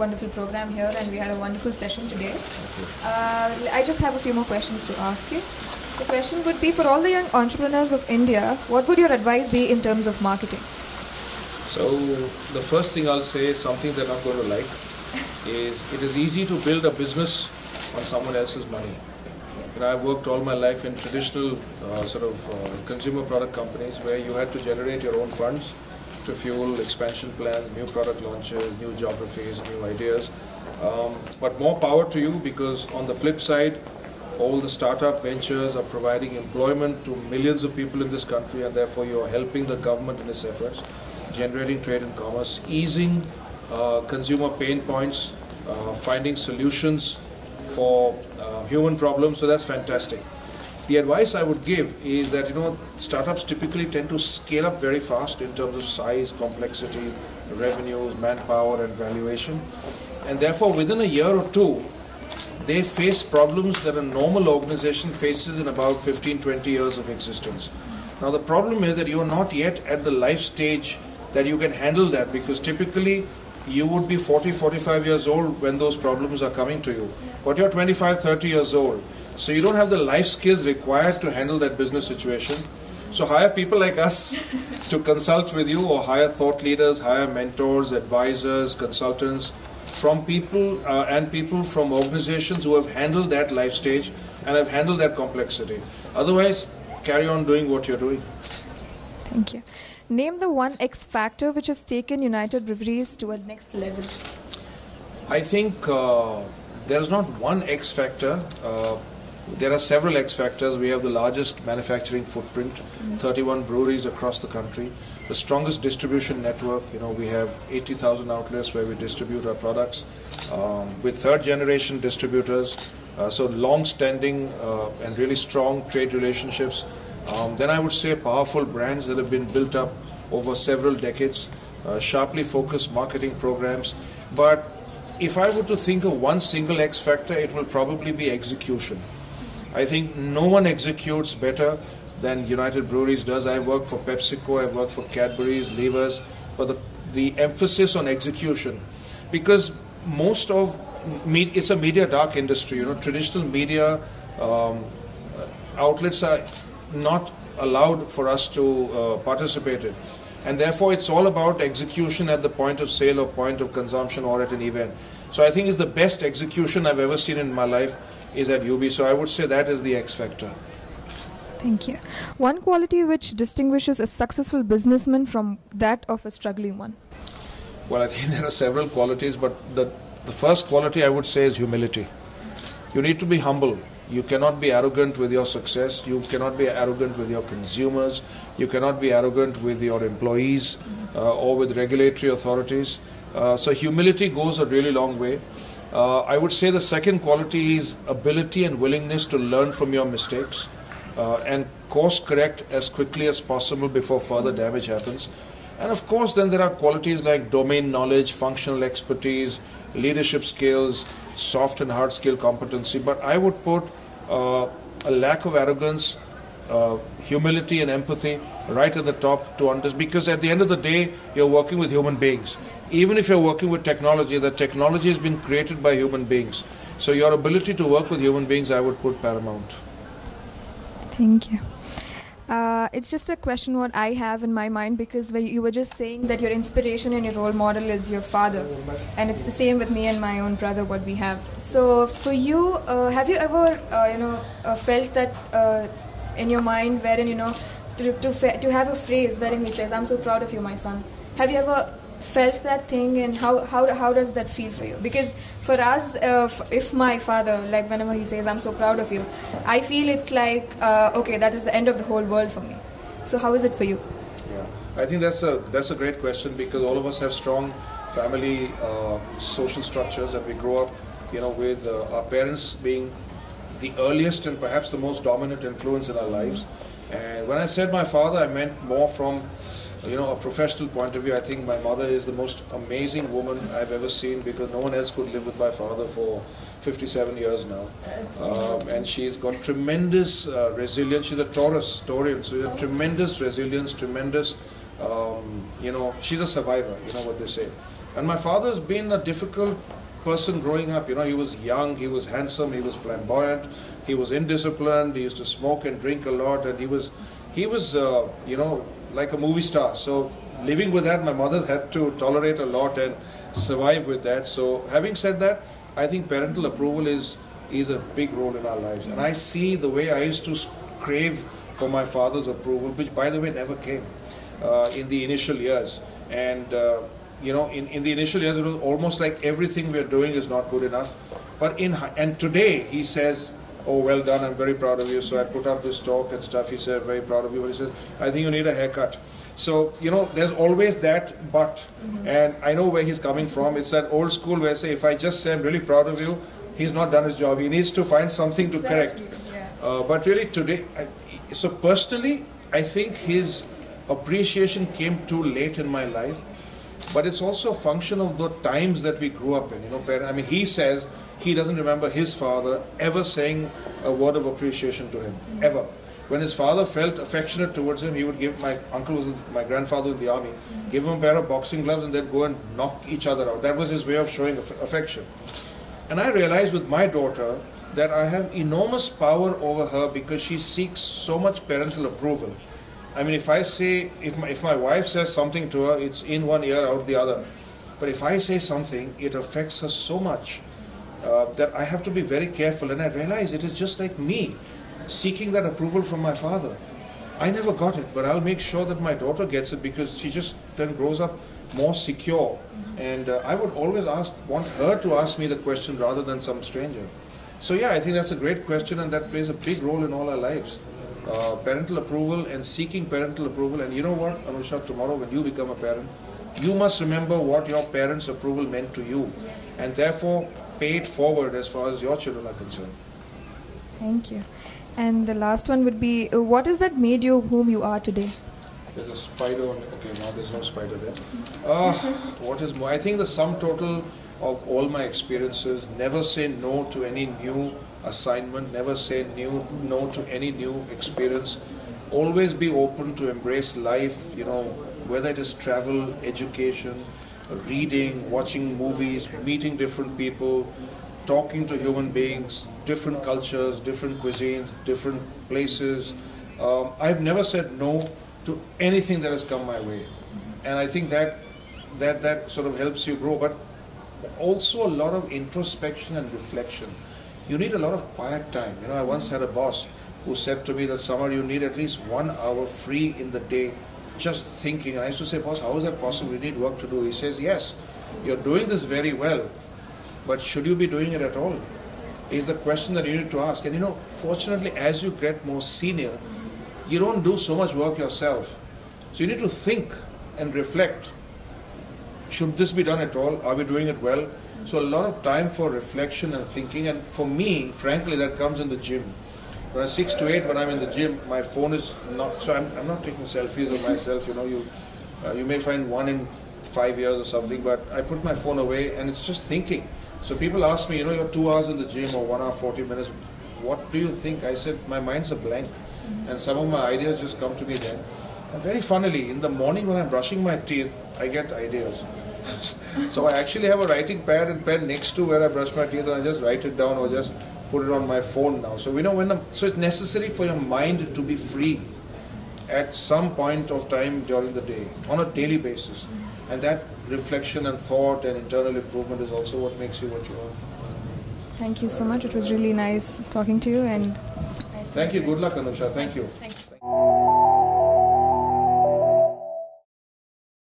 wonderful program here, and we had a wonderful session today. Uh, I just have a few more questions to ask you. The question would be for all the young entrepreneurs of India, what would your advice be in terms of marketing? So, the first thing I'll say is something they're not going to like is it is easy to build a business on someone else's money. You know, I've worked all my life in traditional uh, sort of uh, consumer product companies where you had to generate your own funds to fuel expansion plans, new product launches, new geographies, new ideas. Um, but more power to you because on the flip side, all the startup ventures are providing employment to millions of people in this country and therefore you're helping the government in its efforts, generating trade and commerce, easing uh, consumer pain points, uh, finding solutions for uh, human problems, so that's fantastic. The advice I would give is that you know startups typically tend to scale up very fast in terms of size, complexity, revenues, manpower, and valuation, and therefore within a year or two, they face problems that a normal organization faces in about 15, 20 years of existence. Now the problem is that you are not yet at the life stage that you can handle that because typically you would be 40, 45 years old when those problems are coming to you. But you're 25, 30 years old. So you don't have the life skills required to handle that business situation. So hire people like us to consult with you or hire thought leaders, hire mentors, advisors, consultants from people uh, and people from organizations who have handled that life stage and have handled that complexity. Otherwise, carry on doing what you're doing. Thank you. Name the one X factor which has taken United Breweries to a next level. I think uh, there is not one X factor. Uh, there are several X factors. We have the largest manufacturing footprint, mm-hmm. 31 breweries across the country, the strongest distribution network. You know, we have 80,000 outlets where we distribute our products um, with third generation distributors. Uh, so long-standing uh, and really strong trade relationships um, then I would say powerful brands that have been built up over several decades, uh, sharply focused marketing programs. But if I were to think of one single X factor, it will probably be execution. I think no one executes better than United Breweries does. I work for PepsiCo, I work for Cadbury's, Levers, but the, the emphasis on execution, because most of me, it's a media dark industry. You know, traditional media um, outlets are not allowed for us to uh, participate in. And therefore, it's all about execution at the point of sale or point of consumption or at an event. So I think it's the best execution I've ever seen in my life is at UB. So I would say that is the X factor. Thank you. One quality which distinguishes a successful businessman from that of a struggling one. Well, I think there are several qualities, but the, the first quality I would say is humility. You need to be humble. You cannot be arrogant with your success. You cannot be arrogant with your consumers. You cannot be arrogant with your employees uh, or with regulatory authorities. Uh, so humility goes a really long way. Uh, I would say the second quality is ability and willingness to learn from your mistakes uh, and course correct as quickly as possible before further damage happens. And of course, then there are qualities like domain knowledge, functional expertise, leadership skills, soft and hard skill competency. But I would put uh, a lack of arrogance, uh, humility, and empathy right at the top to understand. Because at the end of the day, you're working with human beings. Even if you're working with technology, the technology has been created by human beings. So your ability to work with human beings, I would put paramount. Thank you. Uh, it's just a question what I have in my mind because you were just saying that your inspiration and your role model is your father, and it's the same with me and my own brother. What we have. So for you, uh, have you ever uh, you know uh, felt that uh, in your mind wherein you know to to, to have a phrase wherein he says, "I'm so proud of you, my son." Have you ever felt that thing and how, how, how does that feel for you? Because for us uh, if my father like whenever he says i'm so proud of you i feel it's like uh, okay that is the end of the whole world for me. So how is it for you? Yeah. I think that's a that's a great question because all of us have strong family uh, social structures that we grow up you know with uh, our parents being the earliest and perhaps the most dominant influence in our lives and when i said my father i meant more from you know, a professional point of view, I think my mother is the most amazing woman I've ever seen because no one else could live with my father for 57 years now. Um, and she's got tremendous uh, resilience. She's a Taurus, Taurian, so she's a tremendous resilience, tremendous, um, you know, she's a survivor, you know what they say. And my father's been a difficult person growing up. You know, he was young, he was handsome, he was flamboyant, he was indisciplined, he used to smoke and drink a lot, and he was, he was, uh, you know, like a movie star. So living with that, my mother had to tolerate a lot and survive with that. So having said that, I think parental approval is is a big role in our lives. And I see the way I used to crave for my father's approval, which by the way never came uh, in the initial years. And uh, you know, in, in the initial years, it was almost like everything we're doing is not good enough. But in and today he says, "Oh, well done! I'm very proud of you." So I put up this talk and stuff. He said, "Very proud of you." But he said, "I think you need a haircut." So you know, there's always that but, mm-hmm. and I know where he's coming from. It's that old school where I say, if I just say I'm really proud of you, he's not done his job. He needs to find something to correct. Yeah. Uh, but really today, I, so personally, I think his appreciation came too late in my life but it's also a function of the times that we grew up in. You know, I mean, he says he doesn't remember his father ever saying a word of appreciation to him, mm-hmm. ever. When his father felt affectionate towards him, he would give my uncle was in, my grandfather in the army, mm-hmm. give him a pair of boxing gloves, and they'd go and knock each other out. That was his way of showing aff- affection. And I realized with my daughter that I have enormous power over her because she seeks so much parental approval I mean, if I say, if my, if my wife says something to her, it's in one ear, out the other. But if I say something, it affects her so much uh, that I have to be very careful. And I realize it is just like me seeking that approval from my father. I never got it, but I'll make sure that my daughter gets it because she just then grows up more secure. And uh, I would always ask, want her to ask me the question rather than some stranger. So yeah, I think that's a great question, and that plays a big role in all our lives uh, parental approval and seeking parental approval. And you know what, Anusha, tomorrow when you become a parent, you must remember what your parents' approval meant to you. Yes. And therefore, pay it forward as far as your children are concerned. Thank you. And the last one would be uh, what is that made you whom you are today? There's a spider on Okay, now there's no spider there. Uh, what is more? I think the sum total of all my experiences, never say no to any new assignment, never say new, no to any new experience. Always be open to embrace life, you know, whether it is travel, education, reading, watching movies, meeting different people, talking to human beings, different cultures, different cuisines, different places. Um, I've never said no to anything that has come my way, and I think that that that sort of helps you grow. But also a lot of introspection and reflection you need a lot of quiet time. You know, I once had a boss who said to me that Samar you need at least one hour free in the day just thinking. I used to say, boss, how is that possible? You need work to do. He says, yes, you're doing this very well, but should you be doing it at all? Is the question that you need to ask. And you know, fortunately, as you get more senior, you don't do so much work yourself. So you need to think and reflect. Should this be done at all? Are we doing it well? So a lot of time for reflection and thinking, and for me, frankly, that comes in the gym. When I'm six to eight, when I'm in the gym, my phone is not. So I'm, I'm not taking selfies of myself. You know, you uh, you may find one in five years or something, but I put my phone away and it's just thinking. So people ask me, you know, you're two hours in the gym or one hour forty minutes. What do you think? I said my mind's a blank, and some of my ideas just come to me then. And very funnily, in the morning when I'm brushing my teeth, I get ideas. so I actually have a writing pad and pen next to where I brush my teeth and I just write it down or just put it on my phone now. So we know when the, so it's necessary for your mind to be free at some point of time during the day on a daily basis. And that reflection and thought and internal improvement is also what makes you what you are. Thank you so much. It was really nice talking to you and nice Thank you. Good luck, Anusha. Thank, Thank you. Thank you.